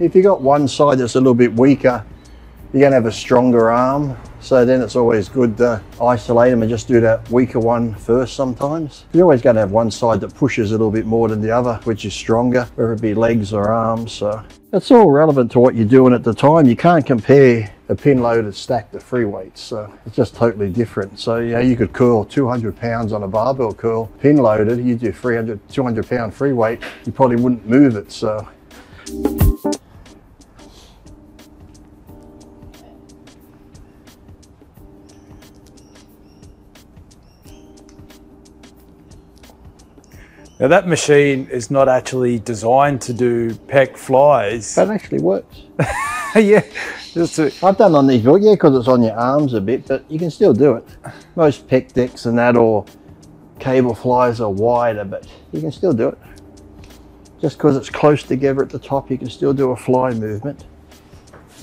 If you've got one side that's a little bit weaker, you're going to have a stronger arm. So then it's always good to isolate them and just do that weaker one first sometimes. You're always going to have one side that pushes a little bit more than the other, which is stronger, whether it be legs or arms. So it's all relevant to what you're doing at the time. You can't compare a pin loaded stack to free weights. So it's just totally different. So yeah, you could curl 200 pounds on a barbell curl, pin loaded, you do 300, 200 pound free weight, you probably wouldn't move it. So Now that machine is not actually designed to do pec flies. that actually works. yeah, just to, I've done on these, yeah, because it's on your arms a bit, but you can still do it. Most pec decks and that or cable flies are wider, but you can still do it. Just because it's close together at the top, you can still do a fly movement.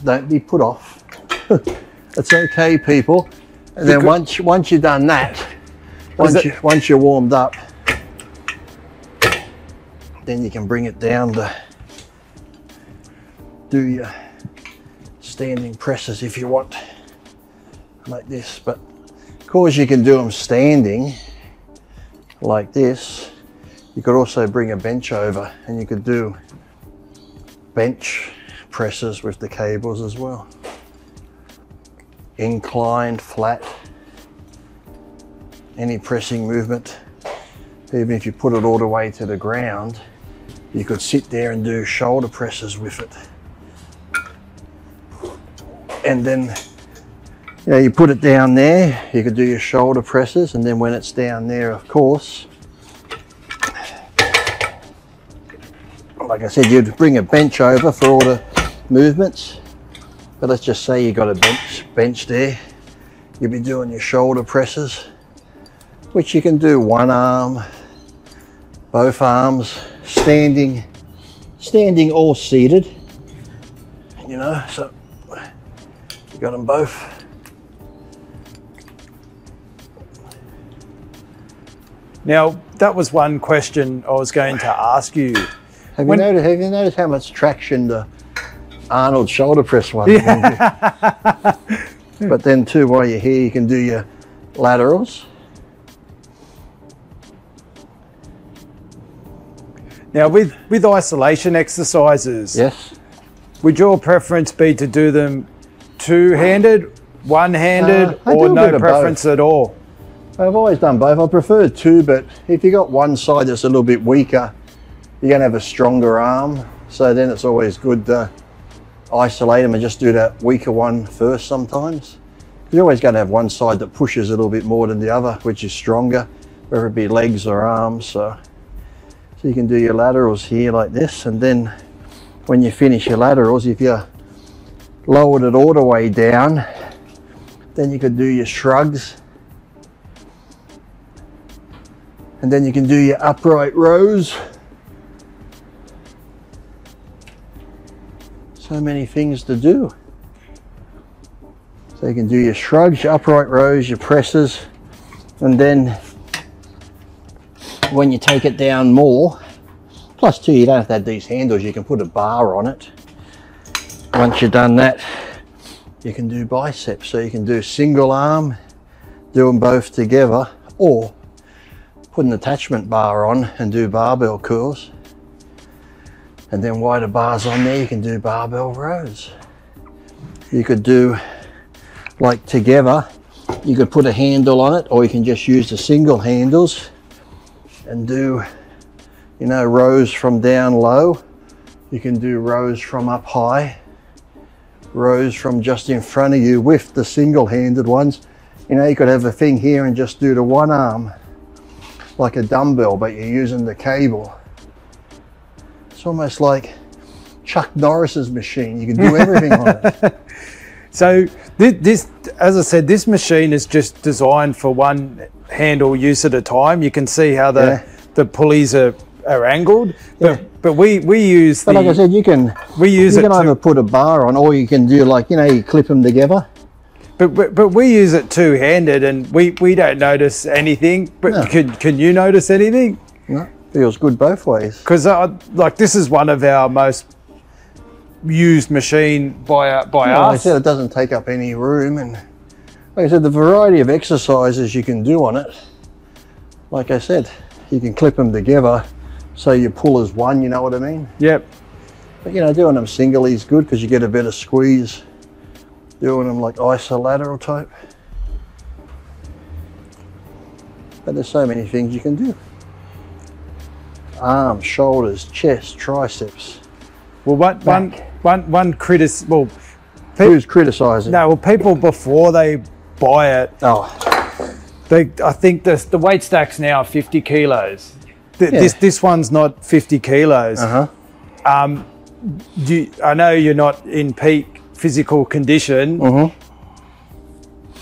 Don't be put off. it's okay, people. And then once once you've done that, once you once you're warmed up, then you can bring it down to do your standing presses if you want like this. But of course you can do them standing like this. You could also bring a bench over and you could do bench presses with the cables as well. Inclined flat any pressing movement even if you put it all the way to the ground you could sit there and do shoulder presses with it. And then you know you put it down there you could do your shoulder presses and then when it's down there of course like I said you'd bring a bench over for all the movements but let's just say you got a bench bench there you'll be doing your shoulder presses which you can do one arm both arms standing standing or seated you know so you got them both. now that was one question I was going to ask you. Have When- you noticed? Have you noticed how much traction the Arnold shoulder press one? Yeah. but then too, while you're here, you can do your laterals. Now with with isolation exercises, Yes. would your preference be to do them two-handed, one-handed, Uh, or no preference at all? I've always done both. I prefer two, but if you've got one side that's a little bit weaker, you're going to have a stronger arm. So then it's always good to isolate them and just do that weaker one first sometimes. You're always going to have one side that pushes a little bit more than the other, which is stronger, whether it be legs or arms. So, so you can do your laterals here like this, and then when you finish your laterals, if you lowered it all the way down, then you could do your shrugs and then you can do your upright rows. So many things to do. So you can do your shrugs, your upright rows, your presses, and then when you take it down more, plus two, you don't have to have these handles, you can put a bar on it. Once you've done that, you can do biceps. So you can do single arm, do them both together, or put an attachment bar on and do barbell curls. And then wider bars on there, you can do barbell rows. You could do like together, you could put a handle on it or you can just use the single handles and do, you know, rows from down low. You can do rows from up high, rows from just in front of you with the single handed ones. You know, you could have a thing here and just do the one arm like a dumbbell, but you're using the cable. It's almost like Chuck Norris's machine. You can do everything on it. So this, this, as I said, this machine is just designed for one handle use at a time. You can see how the Yeah. the pulleys are, are angled, but Yeah. but we we use But the like I said, you can we use you can to, either put a bar on, or you can do like you know you clip them together. but, but but we use it two handed, and we we don't notice anything. But No. can can you notice anything? No, feels good both ways. Because like this is one of our most used machine by uh, by Well, like I said, it doesn't take up any room, and like I said, the variety of exercises you can do on it. Like I said, you can clip them together, so you pull as one. You know what I mean? Yep. But you know, doing them singly is good because you get a better squeeze. Doing them like isolateral type. But there's so many things you can do. Arms, shoulders, chest, triceps. Well, one one. One one critic. Well, Who's criticising? no. Well, people before they buy it, Oh, they I think the the weight stack's now are 50 kilos. Th- Yeah. This this one's not 50 kilos. uh huh. Um, do you, I know you're not in peak physical condition. Mhm.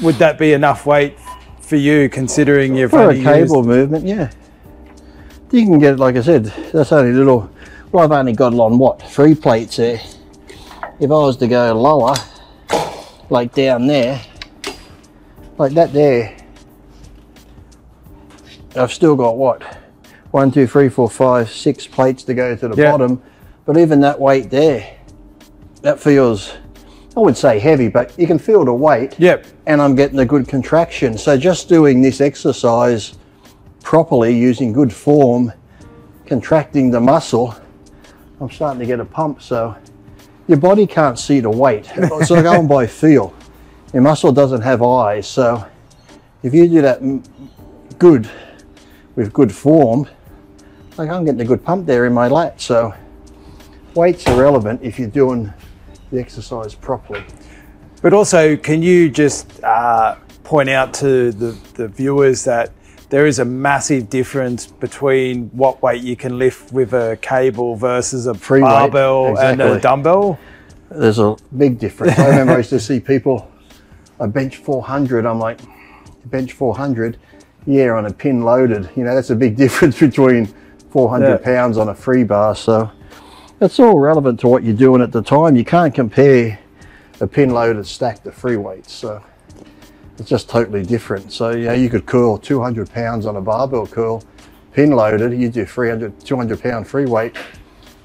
Would that be enough weight for you, considering you've For a cable movement, yeah. You can get, it, like I said, that's only little. Well, I've only got it on what three plates there. If I was to go lower, like down there, like that there, I've still got what one, two, three, four, five, six plates to go to the Yeah. bottom. But even that weight there, that feels, I would say heavy, but you can feel the weight Yep. and I'm getting a good contraction. So just doing this exercise properly, using good form, contracting the muscle, I'm starting to get a pump. So your body can't see the weight. So go going by feel. Your muscle doesn't have eyes. So if you do that good with good form, like I'm getting a good pump there in my lat. So weight's irrelevant if you're doing the exercise properly. But also, can you just uh, point out to the, the viewers that there is a massive difference between what weight you can lift with a cable versus a Free weight, barbell and a dumbbell? there's a big difference. I remember I used to see people, I bench 400. I'm like, bench 400, yeah, on a pin loaded. You know, that's a big difference between 400 Yeah. pounds on a free bar. So it's all relevant to what you're doing at the time. You can't compare a pin loaded stack to free weights. So it's just totally different. So, you know, you could curl 200 pounds on a barbell curl, pin loaded, you do 300, 200 pound free weight,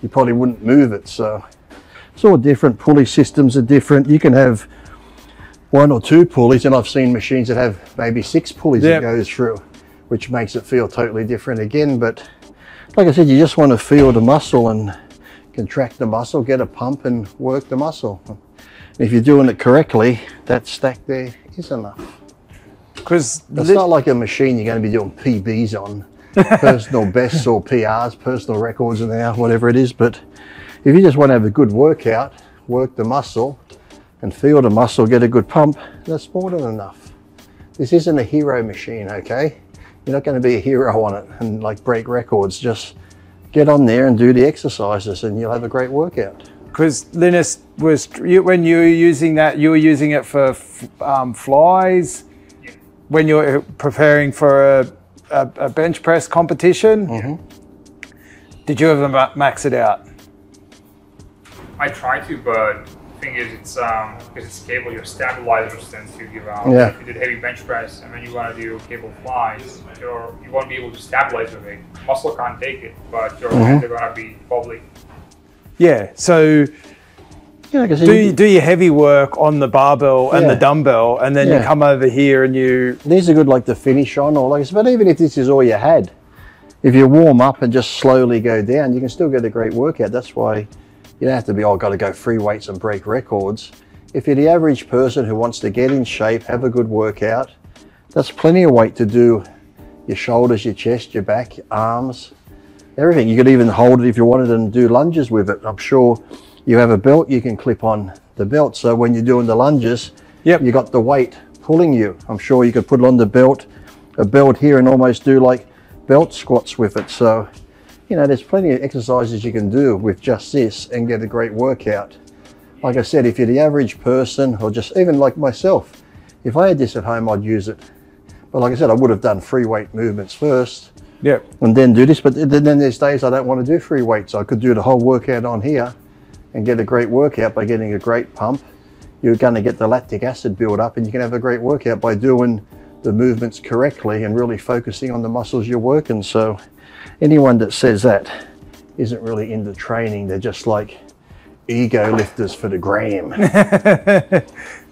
you probably wouldn't move it. So it's all different. Pulley systems are different. You can have one or two pulleys, and I've seen machines that have maybe six pulleys Yep. that goes through, which makes it feel totally different again. But like I said, you just want to feel the muscle and contract the muscle, get a pump, and work the muscle. If you're doing it correctly, that stack there is enough. Because It's not like a machine you're going to be doing PBs on, personal bests or PRs, personal records and now, whatever it is. But if you just want to have a good workout, work the muscle and feel the muscle, get a good pump, that's more than enough. This isn't a hero machine, okay? You're not going to be a hero on it and like break records. Just get on there and do the exercises and you'll have a great workout. Because Linus was you, when you were using that, you were using it for f- um, flies. When you were preparing for a, a, a bench press competition, Mm-hmm. did you ever max it out? I try to, but the thing is, it's um because it's cable, your stabilizers tend to give out. Yeah. If you did heavy bench press and then you want to do cable flies, you're, you won't be able to stabilize your weight. Muscle can't take it, but your Mm-hmm. hands are gonna be wobbly. Yeah. So Yeah, do you- do your heavy work on the barbell and the dumbbell, and then you come over here and you these are good like the finish on or like I said, but even if this is all you had if you warm up and just slowly go down you can still get a great workout. That's why you don't have to be oh got to go free weights and break records. If you're the average person who wants to get in shape have a good workout that's plenty of weight to do your shoulders your chest your back your arms everything you could even hold it if you wanted and do lunges with it i'm sure you have a belt you can clip on the belt so when you're doing the lunges Yep. you got the weight pulling you. I'm sure you could put it on the belt, a belt here, and almost do like belt squats with it. So, you know, there's plenty of exercises you can do with just this and get a great workout. Like I said, if you're the average person, or just even like myself, if I had this at home, I'd use it. But like I said, I would have done free weight movements first yeah. and then do this. But then then there's days I don't want to do free weights. I could do the whole workout on here and get a great workout by getting a great pump. You're going to get the lactic acid build up and you can have a great workout by doing the movements correctly and really focusing on the muscles you're working. So anyone that says that isn't really into training. They're just like ego lifters for the gram.